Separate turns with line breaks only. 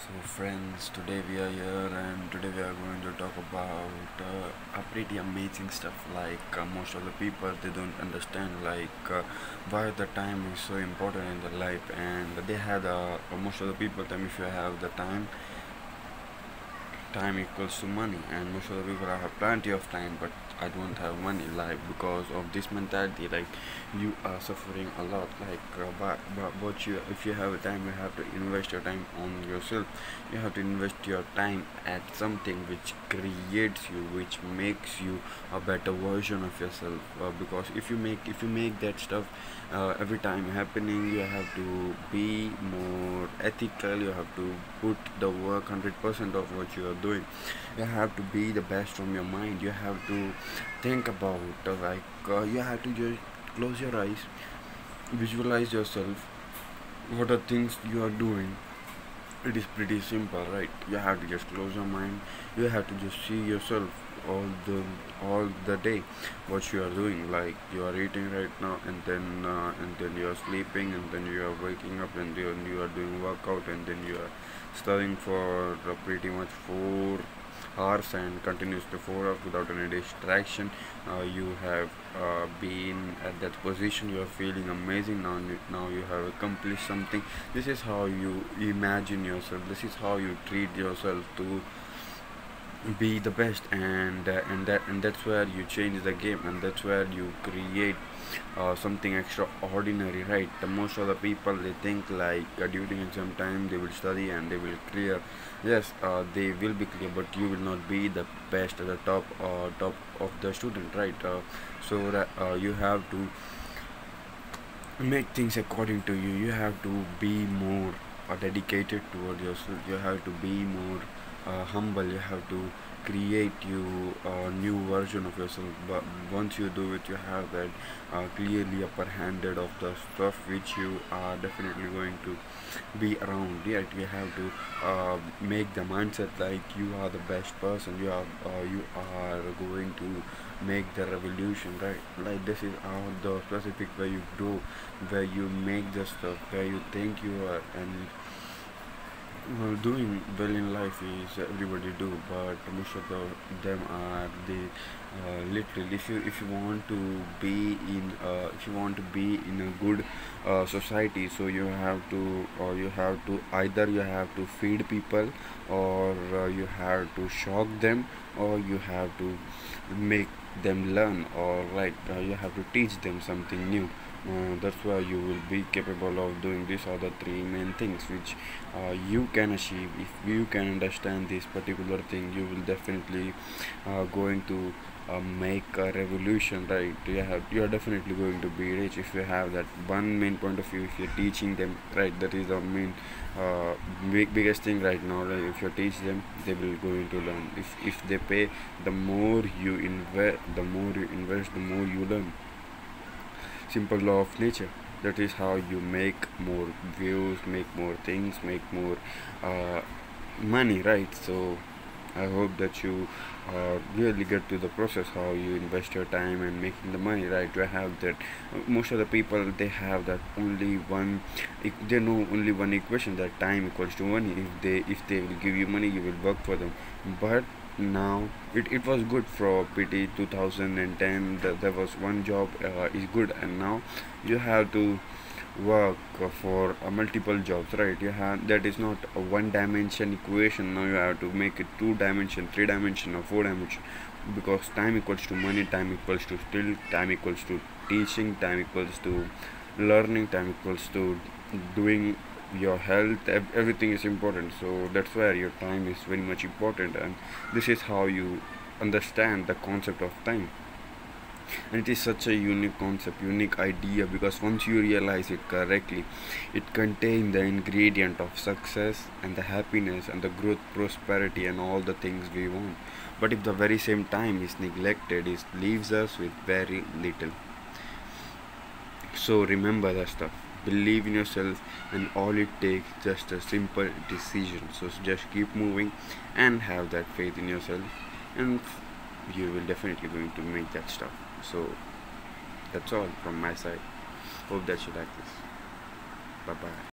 So friends, today we are here and today we are going to talk about uh, a pretty amazing stuff. Like uh, most of the people they don't understand like uh, why the time is so important in their life and they have the most of the people time if you have the time time equals to money and most of the people have plenty of time but i don't have money like because of this mentality like you are suffering a lot like uh, but, but but you if you have a time you have to invest your time on yourself. You have to invest your time at something which creates you which makes you a better version of yourself. Uh, because if you make if you make that stuff uh, every time happening you have to be more ethical you have to put the work 100% of what you are doing. You have to be the best from your mind. You have to think about like uh, you have to just close your eyes visualize yourself what are things you are doing. It is pretty simple right? You have to just close your mind. You have to just see yourself all the all the day what you are doing. Like you are eating right now and then uh, and then you are sleeping and then you are waking up and then you are doing workout and then you are studying for uh, pretty much four hours and continues to four hours without any distraction. Uh, you have uh, been at that position. You are feeling amazing. Now now you have accomplished something. This is how you imagine yourself. This is how you treat yourself to be the best and uh, and that and that's where you change the game and that's where you create uh, something extraordinary right? The most of the people they think like uh, during exam time they will study and they will clear. Yes uh, they will be clear but you will not be the best at the top uh, top of the student right? Uh, so uh, you have to make things according to you. You have to be more uh, dedicated toward yourself. You have to be more uh, humble you have to create you a new version of yourself. But once you do it you have that uh, clearly upper handed of the stuff which you are definitely going to be around. Yet you have to uh, make the mindset like you are the best person. You are uh, you are going to make the revolution right? Like this is how the specific where you do where you make the stuff where you think you are and well, doing well in life is everybody do, but most of the, them are the uh, literally. If you if you want to be in uh, if you want to be in a good uh, society, so you have to or you have to either you have to feed people, or uh, you have to shock them, or you have to make them learn, or like uh, you have to teach them something new uh, that's why you will be capable of doing these are the three main things which uh, you can achieve. If you can understand this particular thing you will definitely uh, going to uh, make a revolution right? You have you are definitely going to be rich if you have that one main point of view. If you're teaching them right that is the main uh, big, biggest thing right now like if you teach them they will going to learn. If if they pay the more you invest the more you invest the more you learn simple law of nature. That is how you make more views make more things make more uh, money right? So i hope that you uh, really get to the process how you invest your time and making the money right? You have that most of the people they have that only one they know only one equation that time equals to money. If they if they will give you money you will work for them. But now. It, it was good for pt 2010 that there was one job uh, is good. And now you have to work for uh, multiple jobs right? You have that is not a one dimension equation. Now you have to make it two dimension three dimension or four dimension. Because time equals to money time equals to skill time equals to teaching time equals to learning time equals to doing your health everything is important. So that's where your time is very much important and this is how you understand the concept of time. And it is such a unique concept unique idea because once you realize it correctly it contains the ingredient of success and the happiness and the growth prosperity and all the things we want. But if the very same time is neglected it leaves us with very little. So remember that stuff believe in yourself and all it takes just a simple decision. So just keep moving and have that faith in yourself and you will definitely going to make that stuff. So that's all from my side. Hope that you like this. Bye bye